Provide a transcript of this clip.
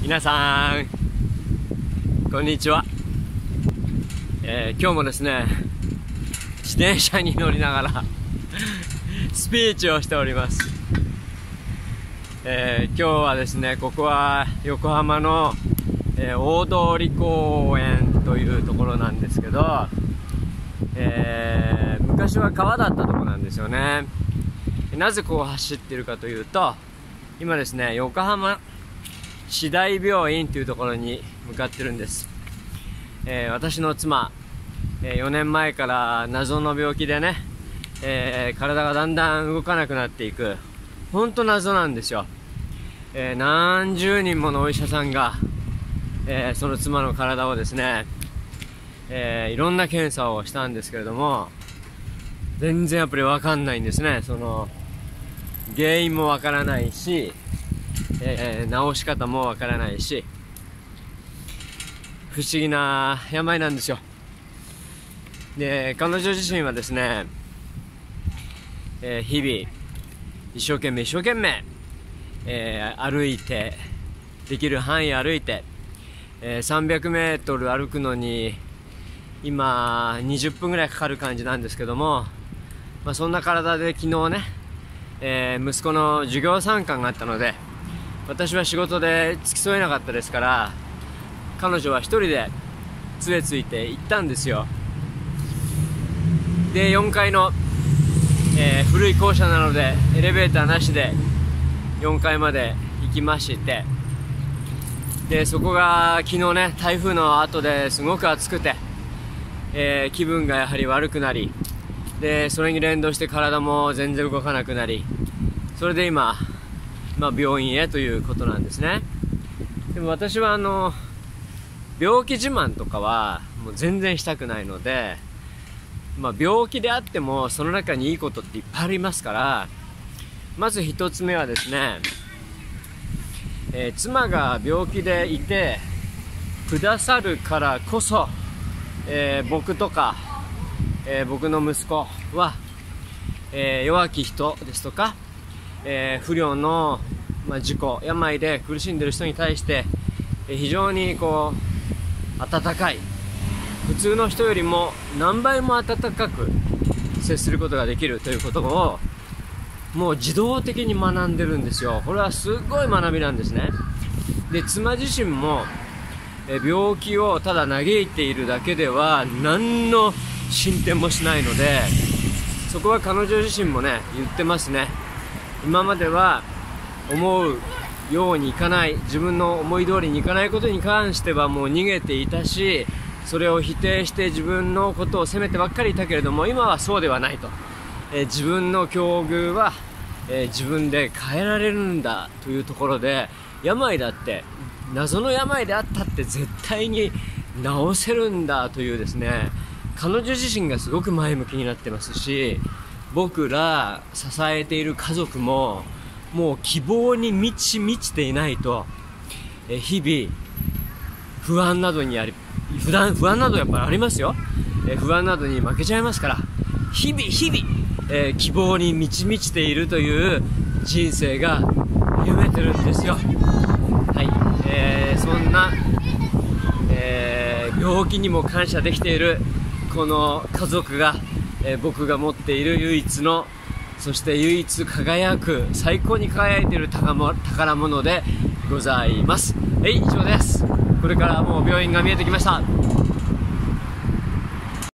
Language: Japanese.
皆さんこんにちは、えー今日もですね自転車に乗りながらスピーチをしております、えー今日はですねここは横浜の、えー大通公園というところなんですけど、え昔は川だったところなんですよね。なぜこう走ってるかというと今ですね横浜市大病院というところに向かってるんです、えー私の妻、え4年前から謎の病気でね、えー体がだんだん動かなくなっていく。本当謎なんですよ、え何十人ものお医者さんが、えその妻の体をですね、えいろんな検査をしたんですけれども全然やっぱり分かんないんですね。その原因も分からないしえー治し方もわからないし不思議な病なんですよ。で彼女自身はですね、えー日々一生懸命一生懸命、えー歩いてできる範囲歩いて、えー300メートル歩くのに今20分ぐらいかかる感じなんですけども、まあ、そんな体で昨日ね、えー息子の授業参観があったので私は仕事で付き添えなかったですから彼女は一人で杖ついて行ったんですよ。で4階の、えー古い校舎なのでエレベーターなしで4階まで行きましてでそこが昨日ね台風の後ですごく暑くて、えー気分がやはり悪くなりでそれに連動して体も全然動かなくなりそれで今まあ、病院へということなんですね。でも私はあの病気自慢とかはもう全然したくないので、まあ、病気であってもその中にいいことっていっぱいありますからまず一つ目はですね、えー妻が病気でいてくださるからこそ、えー僕とか、えー僕の息子は、え弱き人ですとかえー不慮の、まあ、事故、病で苦しんでる人に対して、えー非常にこう、温かい、普通の人よりも何倍も温かく接することができるということを、もう自動的に学んでるんですよ。これはすごい学びなんですね。で、妻自身も、え病気をただ嘆いているだけでは何の進展もしないので、そこは彼女自身もね、言ってますね。今までは思うようにいかない自分の思い通りにいかないことに関してはもう逃げていたしそれを否定して自分のことを責めてばっかりいたけれども今はそうではないと、えー自分の境遇は、えー自分で変えられるんだというところで病だって謎の病であったって絶対に治せるんだというですね彼女自身がすごく前向きになってますし僕ら支えている家族ももう希望に満ち満ちていないとえ日々不安などにあり不安不安などやっぱりありますよ、え不安などに負けちゃいますから日々日々、えー希望に満ち満ちているという人生が歩めてるんですよ。はい、えーそんな、えー病気にも感謝できているこの家族が、えー僕が持っている唯一のそして唯一輝く最高に輝いている宝物宝物でございます。はい以上です。これからもう病院が見えてきました。